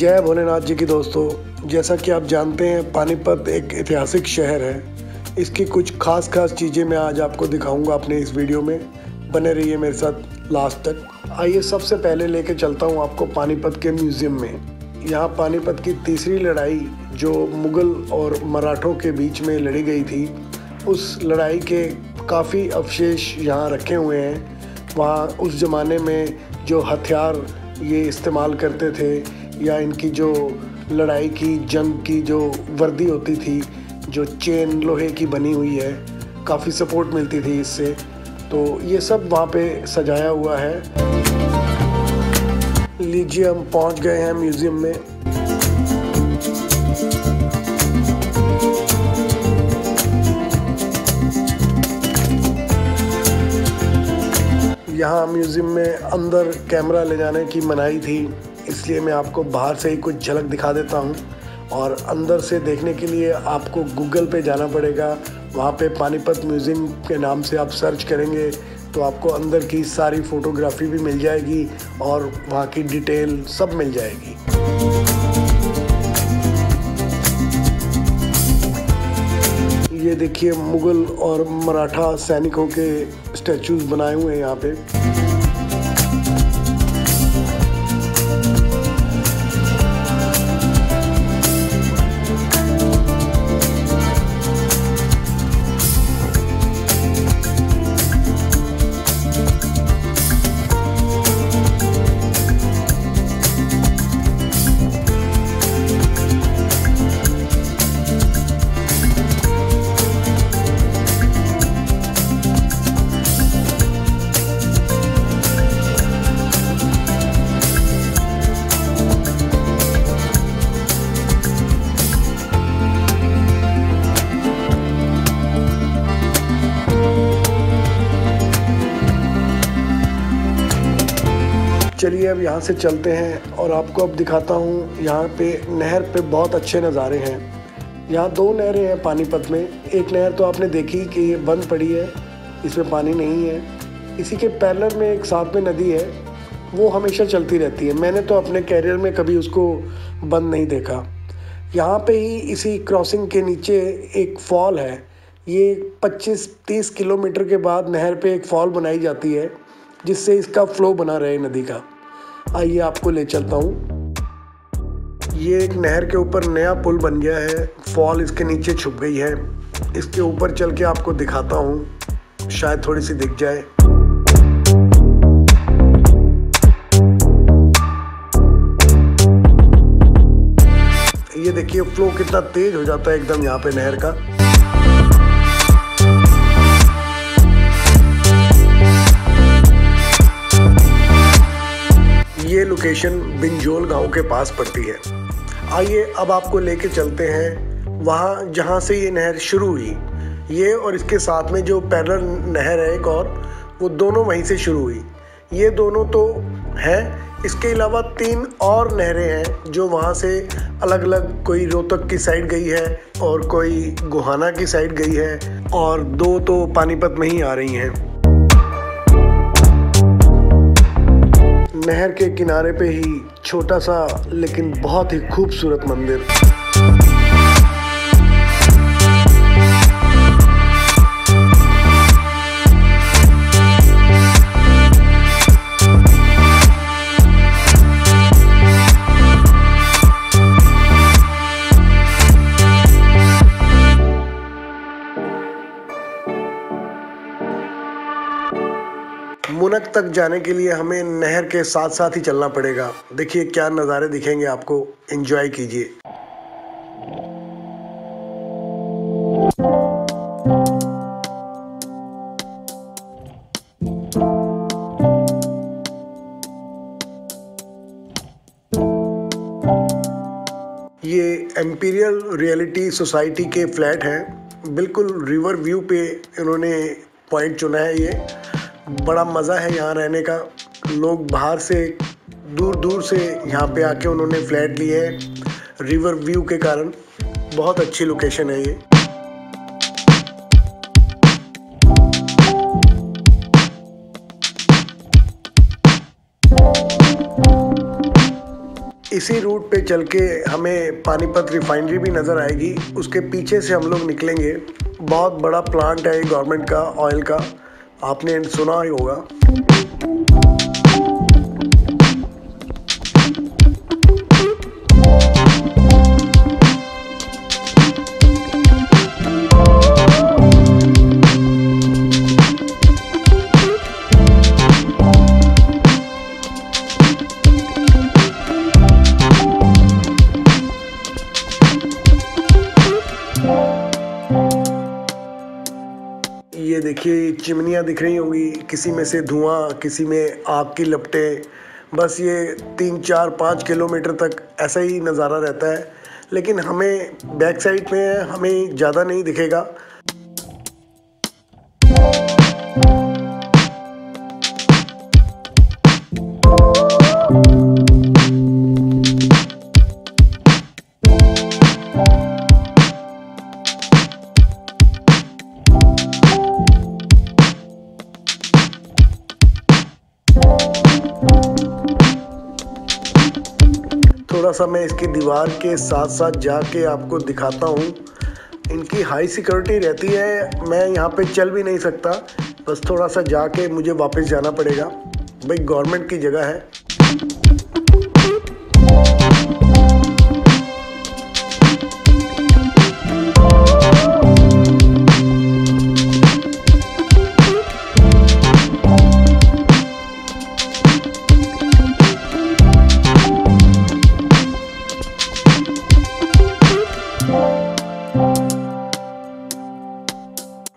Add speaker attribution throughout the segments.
Speaker 1: जय भोलेनाथ जी की दोस्तों, जैसा कि आप जानते हैं, पानीपत एक ऐतिहासिक शहर है। इसकी कुछ खास खास चीज़ें मैं आज आपको दिखाऊँगा अपने इस वीडियो में। बने रहिए मेरे साथ लास्ट तक। आइए सबसे पहले लेके चलता हूँ आपको पानीपत के म्यूज़ियम में। यहाँ पानीपत की तीसरी लड़ाई जो मुग़ल और मराठों के बीच में लड़ी गई थी, उस लड़ाई के काफ़ी अवशेष यहाँ रखे हुए हैं। वहाँ उस ज़माने में जो हथियार ये इस्तेमाल करते थे या इनकी जो लड़ाई की, जंग की जो वर्दी होती थी, जो चेन लोहे की बनी हुई है, काफ़ी सपोर्ट मिलती थी इससे। तो ये सब वहाँ पे सजाया हुआ है। लीजिए, हम पहुँच गए हैं म्यूज़ियम में। यहाँ म्यूज़ियम में अंदर कैमरा ले जाने की मनाही थी। इसलिए मैं आपको बाहर से ही कुछ झलक दिखा देता हूँ। और अंदर से देखने के लिए आपको गूगल पे जाना पड़ेगा। वहाँ पे पानीपत म्यूज़ियम के नाम से आप सर्च करेंगे तो आपको अंदर की सारी फ़ोटोग्राफी भी मिल जाएगी और वहाँ की डिटेल सब मिल जाएगी। ये देखिए मुग़ल और मराठा सैनिकों के स्टैचूज़ बनाए हुए हैं यहाँ पे। चलिए अब यहाँ से चलते हैं और आपको अब दिखाता हूँ यहाँ पे नहर पे बहुत अच्छे नज़ारे हैं। यहाँ दो नहरें हैं पानीपत में। एक नहर तो आपने देखी कि ये बंद पड़ी है, इसमें पानी नहीं है। इसी के पैरलर में एक साथ में नदी है, वो हमेशा चलती रहती है। मैंने तो अपने कैरियर में कभी उसको बंद नहीं देखा। यहाँ पे ही इसी क्रॉसिंग के नीचे एक फॉल है। ये 25-30 किलोमीटर के बाद नहर पे एक फॉल बनाई जाती है, जिससे इसका फ्लो बना रहे नदी का। आइए आपको ले चलता हूँ। ये एक नहर के ऊपर नया पुल बन गया है। फॉल इसके नीचे छुप गई है। इसके ऊपर चल के आपको दिखाता हूँ। शायद थोड़ी सी दिख जाए। ये देखिए फ्लो कितना तेज हो जाता है एकदम यहाँ पे नहर का। ये लोकेशन बिंजोल गाँव के पास पड़ती है। आइए अब आपको लेके चलते हैं वहाँ जहाँ से ये नहर शुरू हुई। ये और इसके साथ में जो पैरल नहर है एक और, वो दोनों वहीं से शुरू हुई। ये दोनों तो हैं, इसके अलावा तीन और नहरें हैं जो वहाँ से अलग अलग कोई रोहतक की साइड गई है और कोई गुहाना की साइड गई है और दो तो पानीपत में ही आ रही हैं। नहर के किनारे पे ही छोटा सा लेकिन बहुत ही खूबसूरत मंदिर। तक जाने के लिए हमें नहर के साथ साथ ही चलना पड़ेगा। देखिए, क्या नज़ारे दिखेंगे आपको? एंजॉय कीजिए। ये एम्पीरियल रियलिटी सोसाइटी के फ्लैट हैं। बिल्कुल रिवर व्यू पे इन्होंने पॉइंट चुना है ये। बड़ा मज़ा है यहाँ रहने का। लोग बाहर से दूर दूर से यहाँ पे आके उन्होंने फ्लैट लिए हैं, रिवर व्यू के कारण। बहुत अच्छी लोकेशन है ये। इसी रूट पे चल के हमें पानीपत रिफाइनरी भी नज़र आएगी। उसके पीछे से हम लोग निकलेंगे। बहुत बड़ा प्लांट है गवर्नमेंट का ऑयल का। आपने सुना ही होगा चिमनियाँ दिख रही होंगी, किसी में से धुआँ, किसी में आग की लपटे। बस ये तीन, चार, पाँच किलोमीटर तक ऐसा ही नज़ारा रहता है। लेकिन हमें बैक साइड में हमें ज़्यादा नहीं दिखेगा। मैं इसकी दीवार के साथ साथ जाके आपको दिखाता हूँ। इनकी हाई सिक्योरिटी रहती है। मैं यहाँ पे चल भी नहीं सकता। बस थोड़ा सा जाके मुझे वापस जाना पड़ेगा। भाई गवर्नमेंट की जगह है।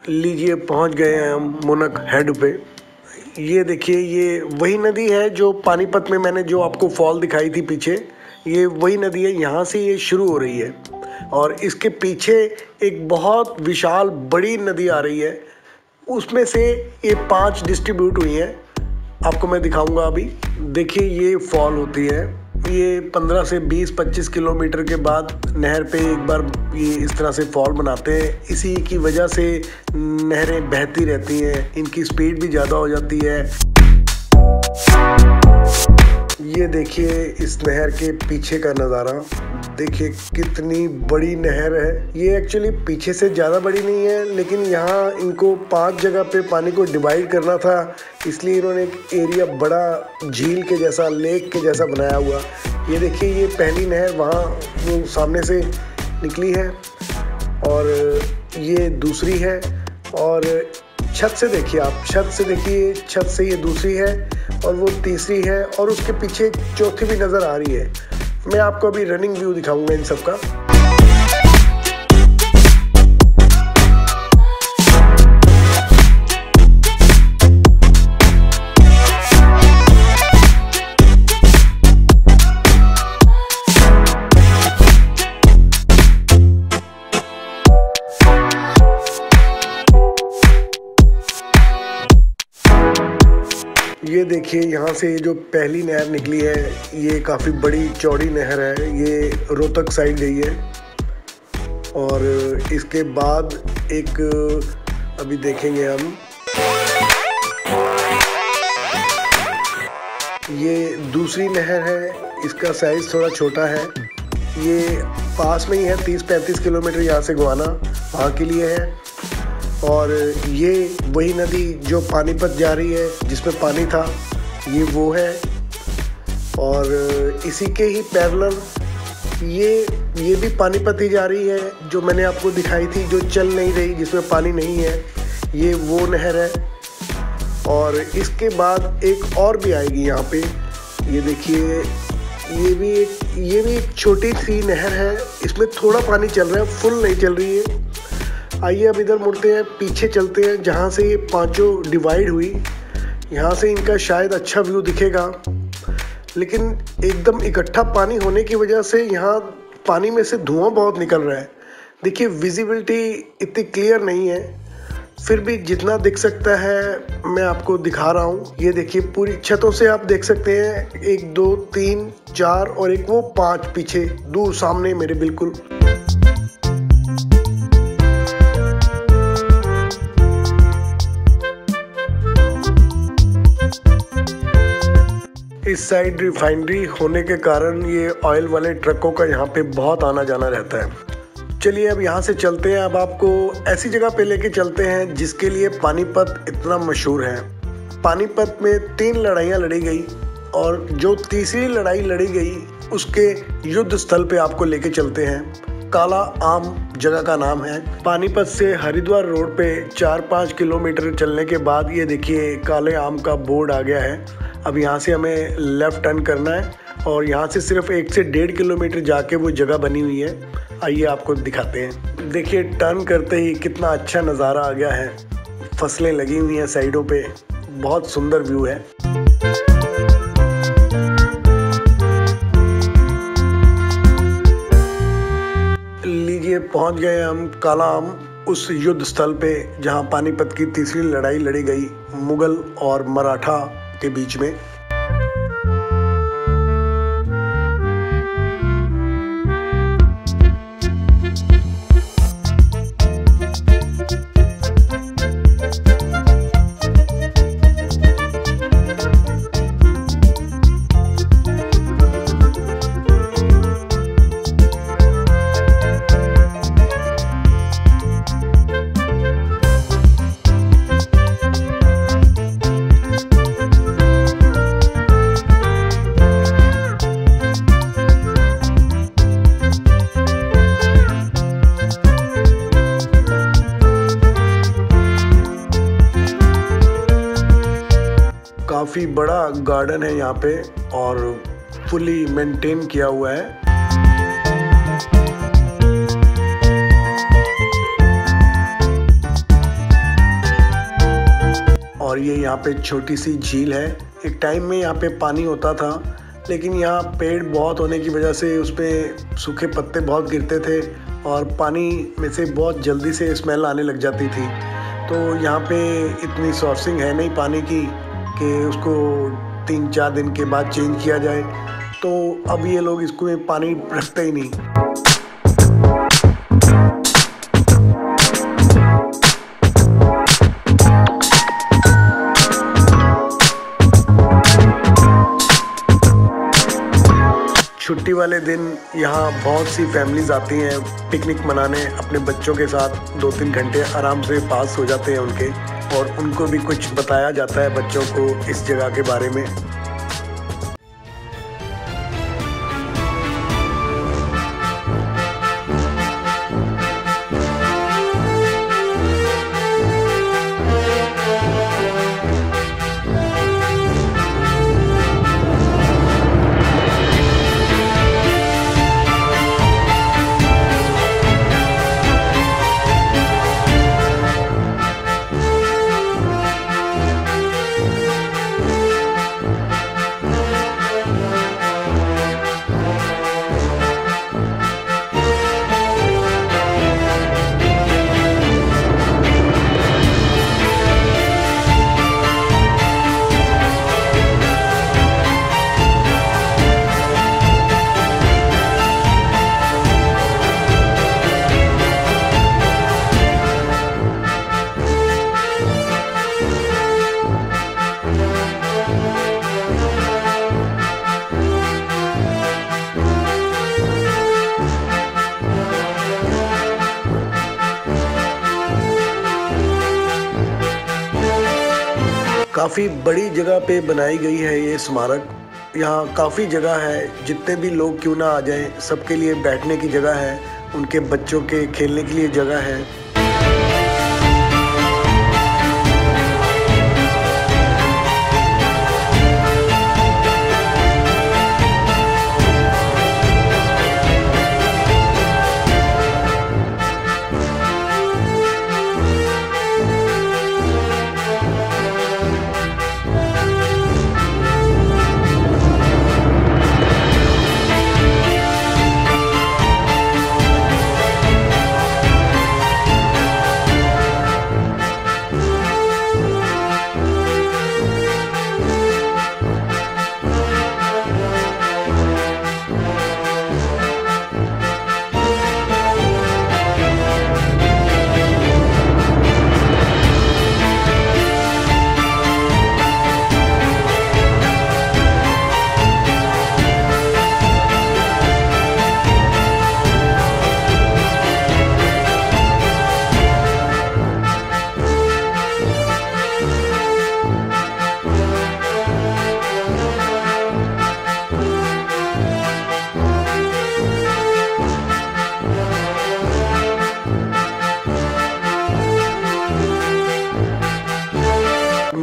Speaker 1: लीजिए, पहुँच गए हैं हम मुनक हेड पे। ये देखिए, ये वही नदी है जो पानीपत में मैंने जो आपको फॉल दिखाई थी पीछे, ये वही नदी है, यहाँ से ये शुरू हो रही है। और इसके पीछे एक बहुत विशाल, बड़ी नदी आ रही है। उसमें से ये पाँच डिस्ट्रीब्यूट हुई हैं। आपको मैं दिखाऊँगा अभी। देखिए, ये फॉल होती है। ये 15 से 20-25 किलोमीटर के बाद नहर पे एक बार ये इस तरह से फॉल बनाते हैं। इसी की वजह से नहरें बहती रहती हैं, इनकी स्पीड भी ज़्यादा हो जाती है। ये देखिए इस नहर के पीछे का नज़ारा। देखिए कितनी बड़ी नहर है। ये एक्चुअली पीछे से ज़्यादा बड़ी नहीं है, लेकिन यहाँ इनको पाँच जगह पे पानी को डिवाइड करना था। इसलिए इन्होंने एक एरिया बड़ा झील के जैसा लेक के जैसा बनाया हुआ। ये देखिए, ये पहली नहर वहाँ, वो सामने से निकली है। और ये दूसरी है। और छत से देखिए आप, छत से देखिए, छत से ये दूसरी है और वो तीसरी है। और उसके पीछे चौथी भी नज़र आ रही है। मैं आपको अभी रनिंग व्यू दिखाऊँगा इन सब का। ये देखिए, यहाँ से जो पहली नहर निकली है, ये काफ़ी बड़ी चौड़ी नहर है। ये रोहतक साइड गई है। और इसके बाद एक, अभी देखेंगे हम। ये दूसरी नहर है, इसका साइज़ थोड़ा छोटा है। ये पास में ही है 30-35 किलोमीटर यहाँ से गुआना, वहाँ के लिए है। और ये वही नदी जो पानीपत जा रही है, जिसमें पानी था, ये वो है। और इसी के ही पैरलर ये ये भी पानीपत ही जा रही है, जो मैंने आपको दिखाई थी, जो चल नहीं रही, जिसमें पानी नहीं है, ये वो नहर है। और इसके बाद एक और भी आएगी यहाँ पे, ये देखिए, ये भी एक, ये भी एक छोटी सी नहर है, इसमें थोड़ा पानी चल रहा है, फुल नहीं चल रही है। आइए अब इधर मुड़ते हैं, पीछे चलते हैं, जहाँ से ये पाँचों डिवाइड हुई। यहाँ से इनका शायद अच्छा व्यू दिखेगा। लेकिन एकदम इकट्ठा पानी होने की वजह से यहाँ पानी में से धुआँ बहुत निकल रहा है। देखिए विजिबिलिटी इतनी क्लियर नहीं है। फिर भी जितना दिख सकता है, मैं आपको दिखा रहा हूँ। ये देखिए, पूरी छतों से आप देख सकते हैं। एक, दो, तीन, चार और एक, वो पाँच पीछे, दूर सामने मेरे, बिल्कुल। साइड रिफाइनरी होने के कारण ये ऑयल वाले ट्रकों का यहाँ पे बहुत आना जाना रहता है। चलिए अब यहाँ से चलते हैं। अब आपको ऐसी जगह पे लेके चलते हैं जिसके लिए पानीपत इतना मशहूर है। पानीपत में तीन लड़ाइयाँ लड़ी गई और जो तीसरी लड़ाई लड़ी गई, उसके युद्ध स्थल पे आपको लेके चलते हैं। काला आम जगह का नाम है। पानीपत से हरिद्वार रोड पे चार पाँच किलोमीटर चलने के बाद ये देखिए, काले आम का बोर्ड आ गया है। अब यहाँ से हमें लेफ़्ट टर्न करना है और यहाँ से सिर्फ़ एक से डेढ़ किलोमीटर जाके वो जगह बनी हुई है। आइए आपको दिखाते हैं। देखिए टर्न करते ही कितना अच्छा नज़ारा आ गया है। फ़सलें लगी हुई हैं साइडों पे। बहुत सुंदर व्यू है। लीजिए, पहुँच गए हम कालाम उस युद्ध स्थल पे जहाँ पानीपत की तीसरी लड़ाई लड़ी गई, मुगल और मराठा। के बीच में बड़ा गार्डन है यहाँ पे और फुली मेंटेन किया हुआ है। और ये यहाँ पे छोटी सी झील है। एक टाइम में यहाँ पे पानी होता था, लेकिन यहाँ पेड़ बहुत होने की वजह से उस पर सूखे पत्ते बहुत गिरते थे और पानी में से बहुत जल्दी से स्मेल आने लग जाती थी। तो यहाँ पे इतनी सोर्सिंग है नहीं पानी की। कि उसको तीन चार दिन के बाद चेंज किया जाए। तो अब ये लोग इसको में पानी रखते ही नहीं। छुट्टी वाले दिन यहाँ बहुत सी फैमिलीज़ आती हैं पिकनिक मनाने अपने बच्चों के साथ। दो तीन घंटे आराम से पास हो जाते हैं उनके। और उनको भी कुछ बताया जाता है बच्चों को इस जगह के बारे में। काफ़ी बड़ी जगह पे बनाई गई है ये स्मारक। यहाँ काफ़ी जगह है, जितने भी लोग क्यों ना आ जाएँ, सबके लिए बैठने की जगह है, उनके बच्चों के खेलने के लिए जगह है।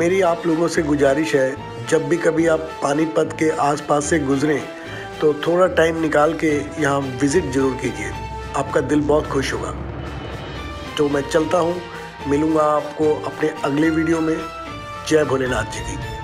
Speaker 1: मेरी आप लोगों से गुजारिश है, जब भी कभी आप पानीपत के आसपास से गुज़रें तो थोड़ा टाइम निकाल के यहाँ विज़िट ज़रूर कीजिए। आपका दिल बहुत खुश होगा। तो मैं चलता हूँ, मिलूँगा आपको अपने अगले वीडियो में। जय भोलेनाथ जी की।